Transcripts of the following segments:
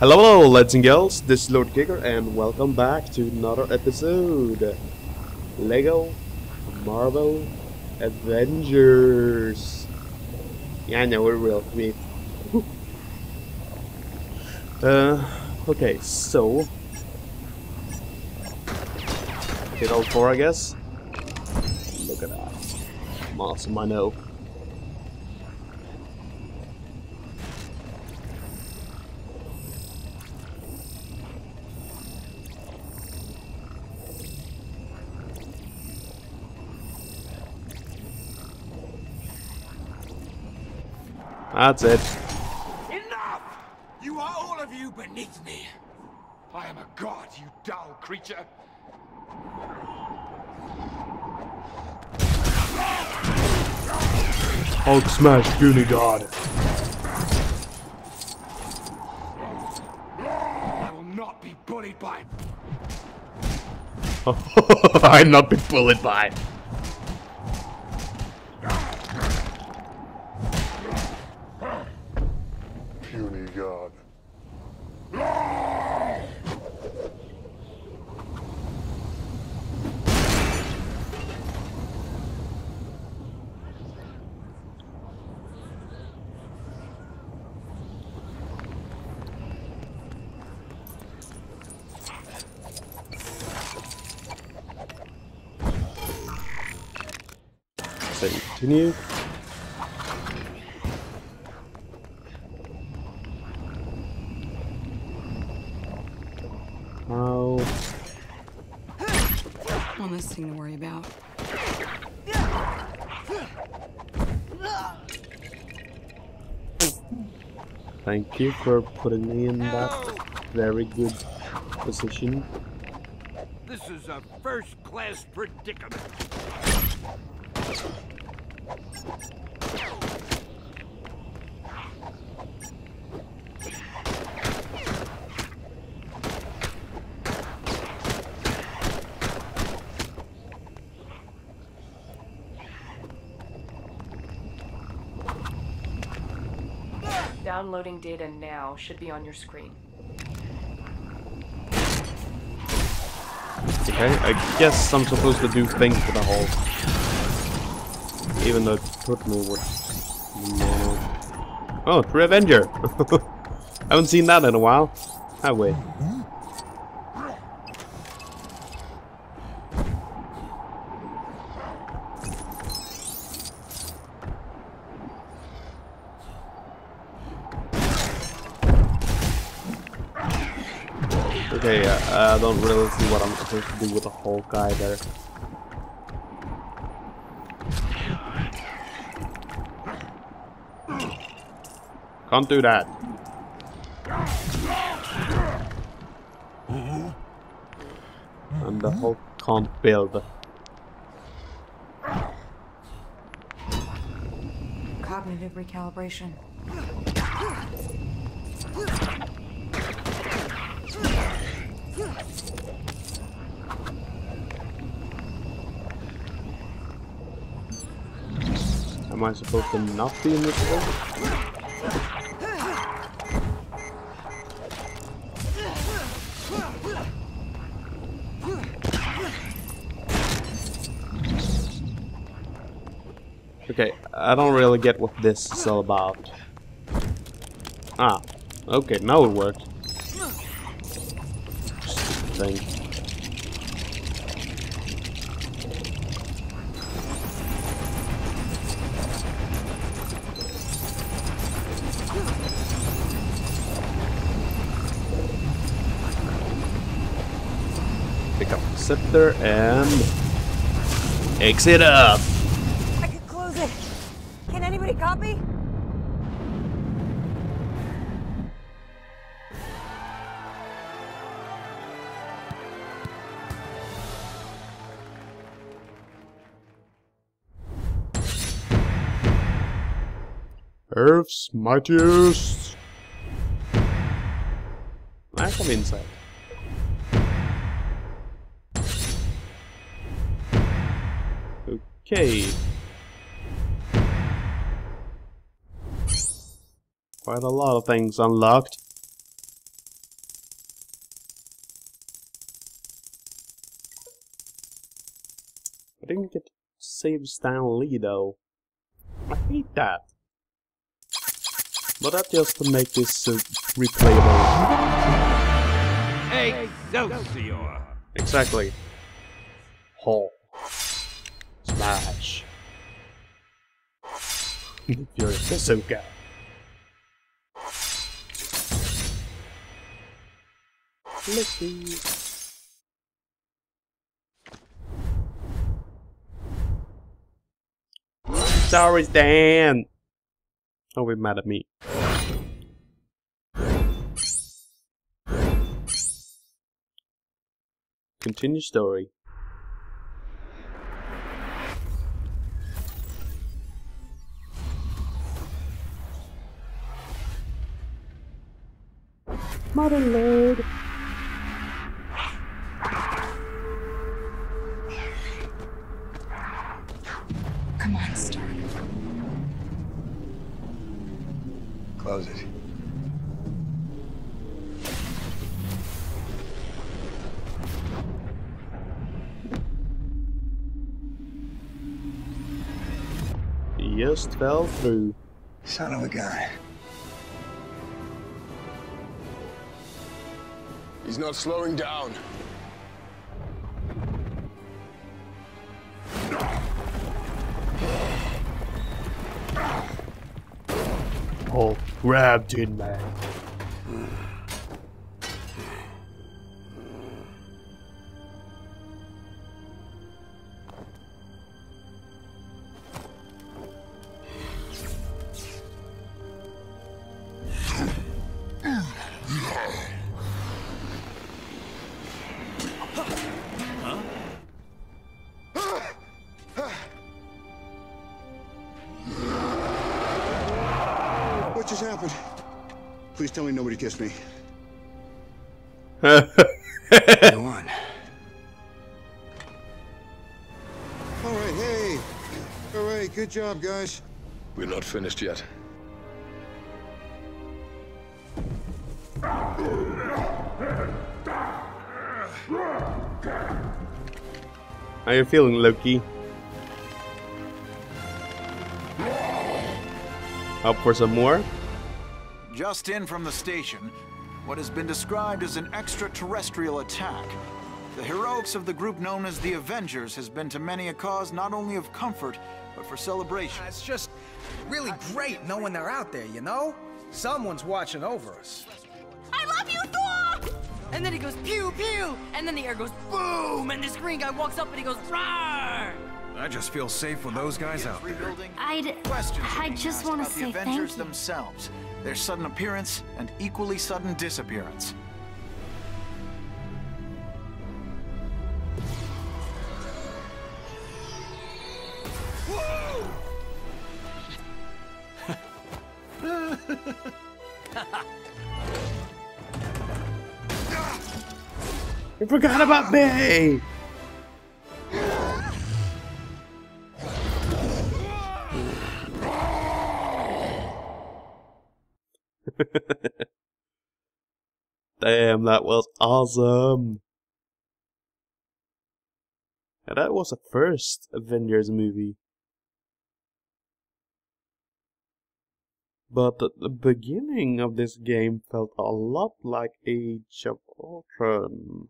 Hello, hello, lads and girls. This is Lord Kicker, and welcome back to another episode. Lego Marvel Avengers. Yeah, I know we're real. Me. uh, okay, so hit all four, I guess. Look at that. Awesome, I know. That's it. Enough! You are all of you beneath me. I am a god, you dull creature. Hulk smash, Puny God. I will not be bullied by I'm not been bullied by. So continue. How? One less thing to worry about. Thank you for putting me in that very good position. This is a first-class predicament. Downloading data now should be on your screen. Okay, I guess I'm supposed to do things with the Hulk. Even though me with mono. Oh, Revenger! I haven't seen that in a while. Ah, Have we? Okay, I don't really see what I'm supposed to do with the whole guy there. Can't do that. And the Hulk can't build. Cognitive recalibration. Am I supposed to not be invisible? Okay, I don't really get what this is all about. Ah, okay, now it worked. Thing. Scepter and exit up. I can close it. Can anybody copy? Earth's mightiest. I come inside. cave. Quite a lot of things unlocked. I didn't get to save Stan Lee though. I hate that. But that's just to make this uh, replayable. Excelsior! Exactly. Hall. Smash. You're a. Licky. Sorry, Stan. Don't oh, be mad at me. Continue story. Mother Lord. Come on, Stark. Close it. He just fell through. Son of a gun. He's not slowing down. Oh, grabbed in man. Nobody kissed me. Go on. All right, hey. All right, good job, guys. We're not finished yet. How you feeling, Loki? Up for some more? Just in from the station, what has been described as an extraterrestrial attack. The heroics of the group known as the Avengers has been to many a cause not only of comfort, but for celebration. It's just really great knowing they're out there, you know? Someone's watching over us. I love you, Thor! And then he goes pew pew, and then the air goes boom, and this green guy walks up and he goes roar. I just feel safe with those guys out there. I'd, Questions I just want to about the say Avengers thank you. themselves, their sudden appearance and equally sudden disappearance. You forgot about me! Damn, that was awesome! That was the first Avengers movie. But the, the beginning of this game felt a lot like Age of Ultron.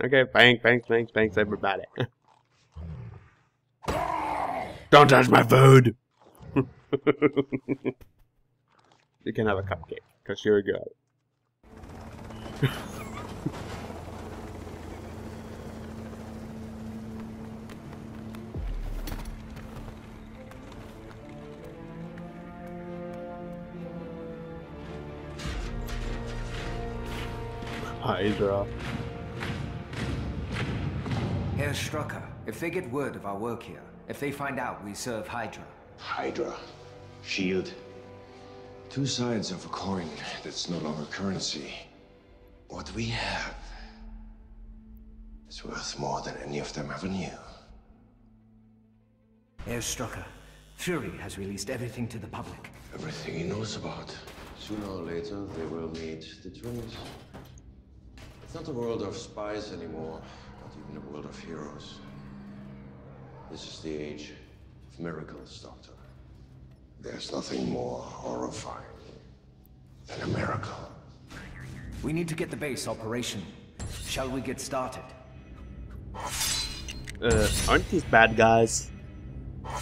Okay, thanks, thanks, thanks, thanks, everybody. Don't touch my food! you can have a cupcake, because you're a girl. Hydra. Herr Strucker, if they get word of our work here, If they find out we serve Hydra, Hydra. Shield. Two sides of a coin that's no longer currency. What we have is worth more than any of them ever knew. Herr Strucker, Fury has released everything to the public. Everything he knows about. Sooner or later, they will meet the twins. It's not a world of spies anymore, not even a world of heroes. This is the age of miracles, Doctor. There's nothing more horrifying than a miracle. We need to get the base operation. Shall we get started? Uh, aren't these bad guys? I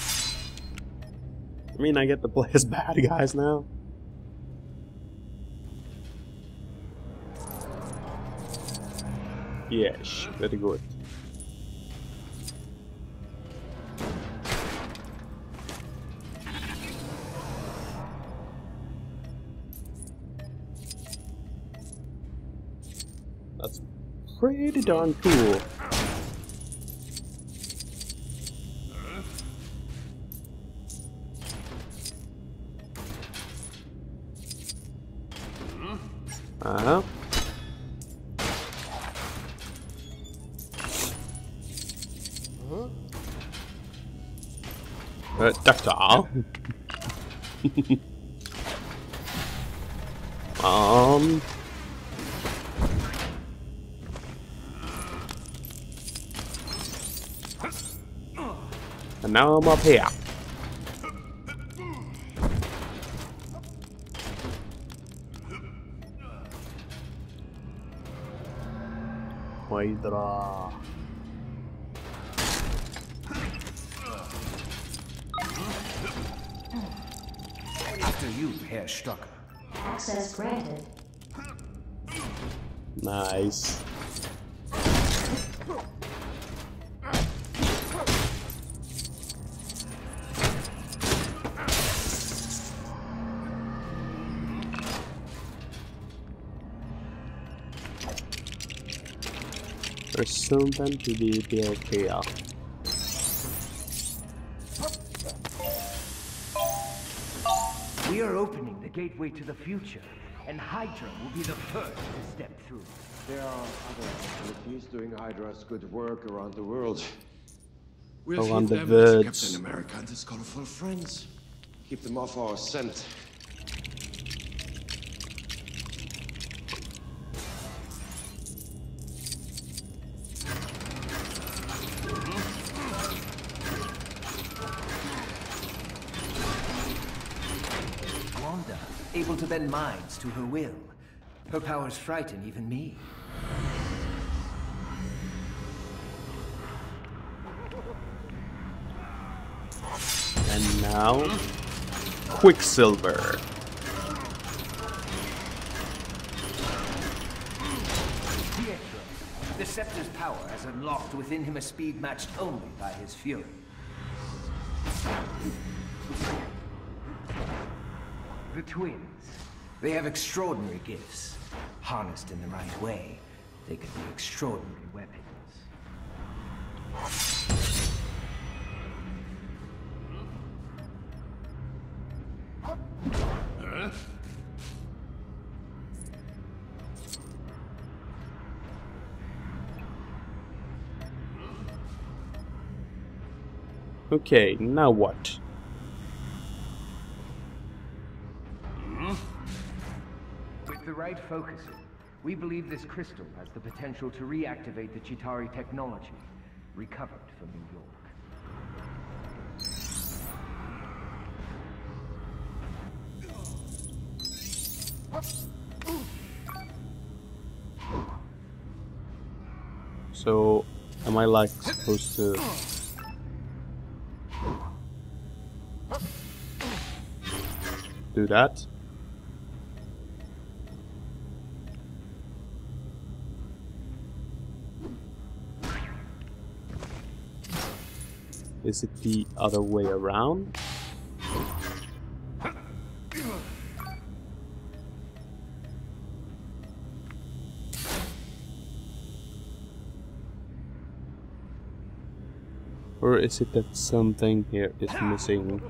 mean, I get to play as bad guys now. Yes, very good. That's pretty darn cool. And now I'm up here. Hydra. After you, Herr Strucker. Access granted. Nice. There's something to be built here. We are opening the gateway to the future, and Hydra will be the first to step through. There are others other facilities doing Hydra's good work around the world. We'll We'll Around keep the them as birds. Captain America and his colorful friends. Keep them off our scent. Bend minds to her will. Her powers frighten even me. And now, Quicksilver. Pietro, the Scepter's power has unlocked within him a speed matched only by his fury. The twins. They have extraordinary gifts. Harnessed in the right way, they could be extraordinary weapons. Okay, now what? Right focusing, we believe this crystal has the potential to reactivate the Chitauri technology, recovered from New York. So, am I like supposed to... Do that? Is it the other way around? Or is it that something here is missing?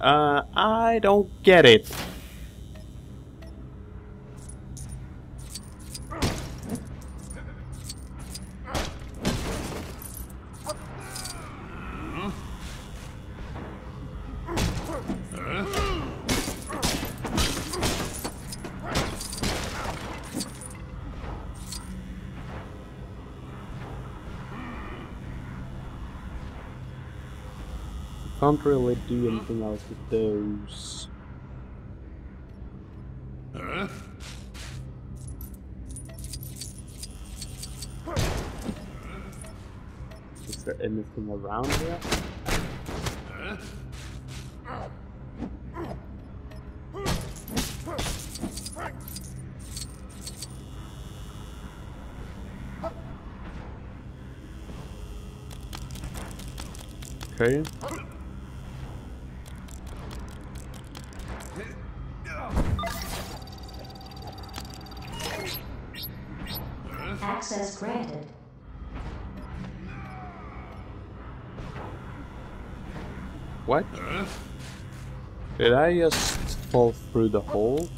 Uh, I don't get it. Can't really do anything else with those. Is there anything around here? Okay. Access granted. What? Did I just fall through the hole?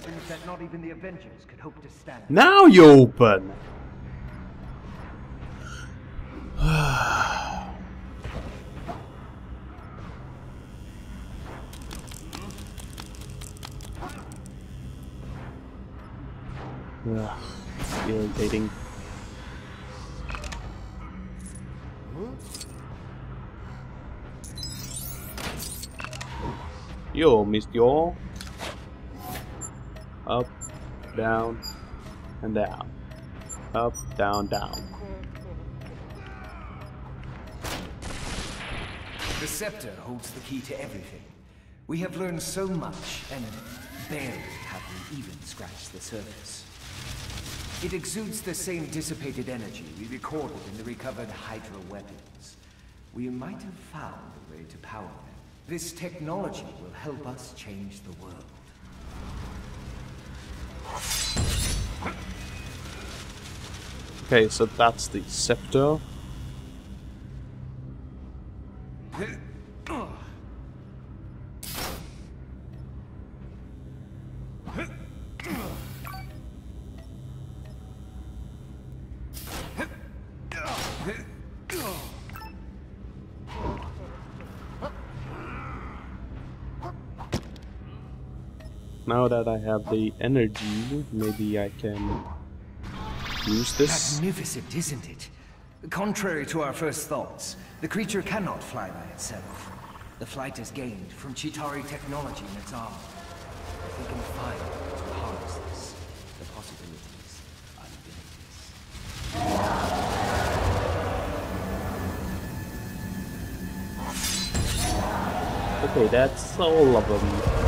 Weapons that not even the Avengers could hope to stand. Now you open! Ah, Ugh, irritating. Yo, missed y'all. Up, down, and down. Up, down, down. The scepter holds the key to everything. We have learned so much, and barely have we even scratched the surface. It exudes the same dissipated energy we recorded in the recovered Hydra weapons. We might have found a way to power them. This technology will help us change the world. Okay, so that's the scepter. Now that I have the energy, maybe I can use this. Magnificent, isn't it? Contrary to our first thoughts, the creature cannot fly by itself. The flight is gained from Chitauri technology in its arm. If we can find to harness this, the possibilities are limitless. Okay, that's all of them.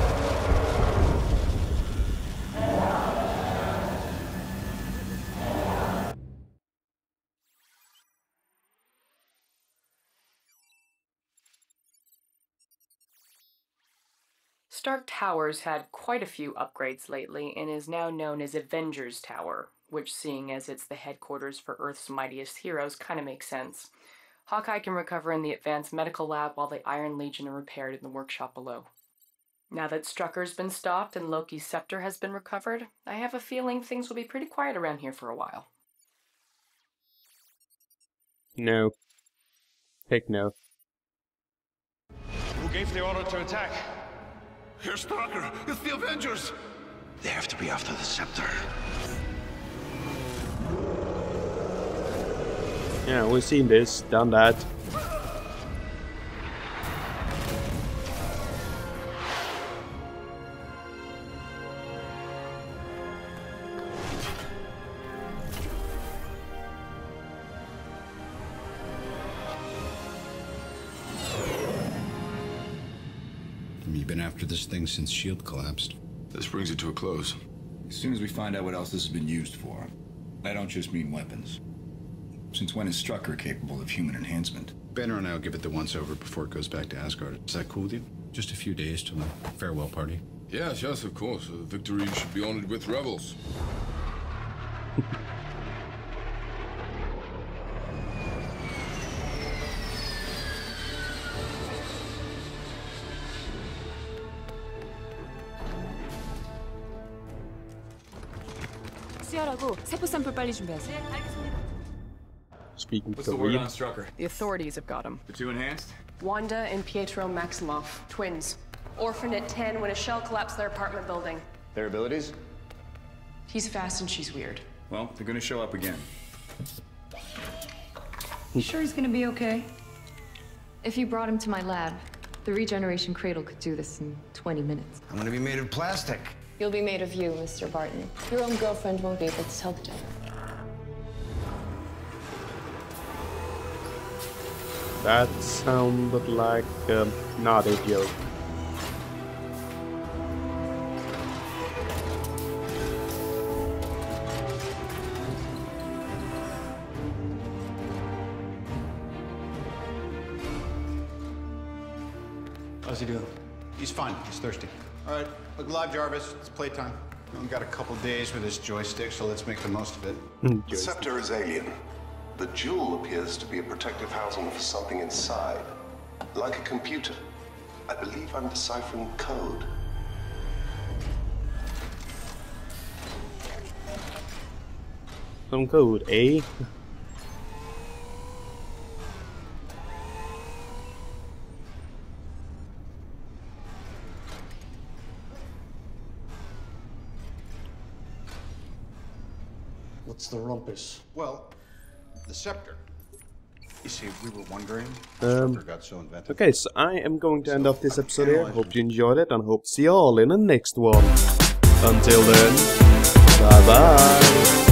Towers had quite a few upgrades lately and is now known as Avengers Tower, which, seeing as it's the headquarters for Earth's mightiest heroes, kind of makes sense. Hawkeye can recover in the advanced medical lab while the Iron Legion are repaired in the workshop below. Now that Strucker's been stopped and Loki's scepter has been recovered, I have a feeling things will be pretty quiet around here for a while. No. Heck no. Who gave the order to attack? Herr Strucker, it's the Avengers! They have to be after the scepter. Yeah, we've seen this, done that. After this thing since S.H.I.E.L.D. collapsed. This brings it to a close. As soon as we find out what else this has been used for. I don't just mean weapons. Since when is Strucker capable of human enhancement? Banner and I will give it the once-over before it goes back to Asgard. Is that cool with you? Just a few days till the farewell party. Yes, yes, of course. Uh, victory should be honored with rebels. 수혈하고 세포 샘플 빨리 준비하세요. Speaking What's the word on Strucker? The authorities have got him. The two enhanced? Wanda and Pietro Maximoff, twins. Orphaned at 10 when a shell collapsed their apartment building. Their abilities? He's fast and she's weird. Well, they're gonna show up again. You sure he's gonna be okay? If you brought him to my lab, the regeneration cradle could do this in 20 minutes. I'm gonna be made of plastic. You'll be made of you, Mr. Barton. Your own girlfriend won't be able to tell the difference. That sounded like um, not a joke. How's he doing? He's fine. He's thirsty. All right, look alive, Jarvis. It's playtime. We only got a couple days with this joystick, so let's make the most of it. The scepter is alien. The jewel appears to be a protective housing for something inside. Like a computer. I believe I'm deciphering code. Some code, eh? What's the rumpus? Well, the scepter. You see, we were wondering um, so Okay, so I am going to so end off this episode here. Hope you enjoyed it and hope to see you all in the next one. Until then, bye bye.